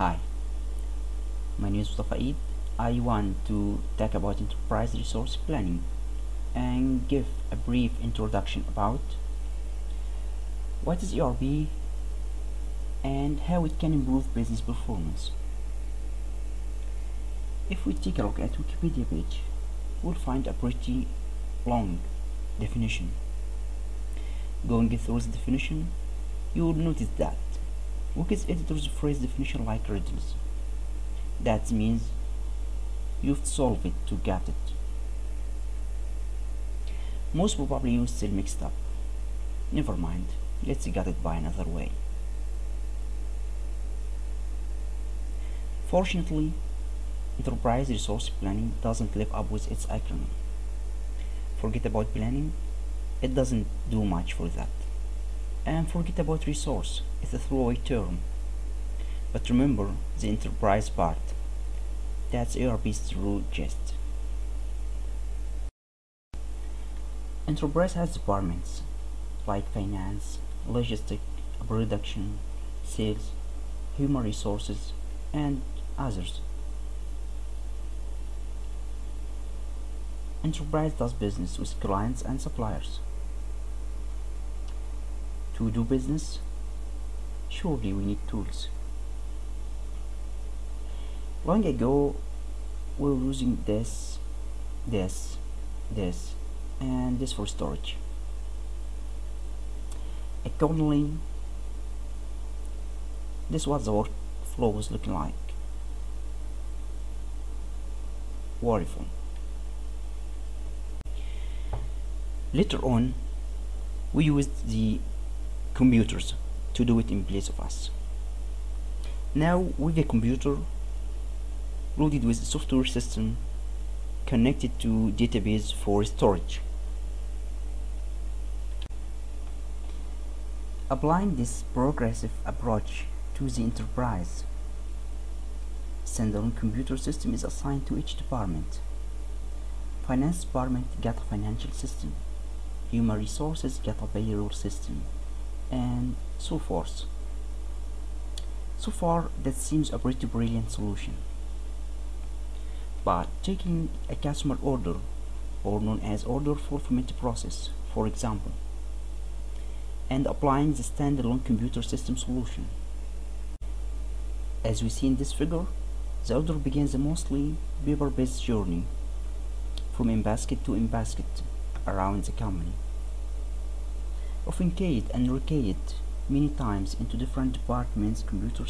Hi, my name is Mustafa Eid. I want to talk about enterprise resource planning and give a brief introduction about what is ERP and how it can improve business performance. If we take a look at Wikipedia page, we'll find a pretty long definition. Going through the definition, you will notice that Wiki's editors phrase definition like riddles. That means you've solved it to get it. Most probably you still mixed up. Never mind, let's get it by another way. Fortunately, enterprise resource planning doesn't live up with its acronym. Forget about planning, it doesn't do much for that. And forget about resource, it's a throwaway term. But remember the enterprise part. That's ERP's true gist. Enterprise has departments like finance, logistics, production, sales, human resources, and others. Enterprise does business with clients and suppliers. To do business, surely we need tools. Long ago, we were using this, this, this, and this for storage. Accordingly, this was the workflow was looking like. Wonderful. Later on, we used the computers to do it in place of us. Now, with a computer loaded with a software system connected to database for storage. Applying this progressive approach to the enterprise, standalone computer system is assigned to each department. Finance department get a financial system, human resources get a payroll system, and so forth. So far, that seems a pretty brilliant solution. But taking a customer order, or known as order fulfillment process, for example, and applying the standalone computer system solution. As we see in this figure, the order begins a mostly paper-based journey from in-basket to in-basket around the company, often keyed and rekeyed many times into different departments' computer